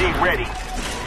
UAV ready.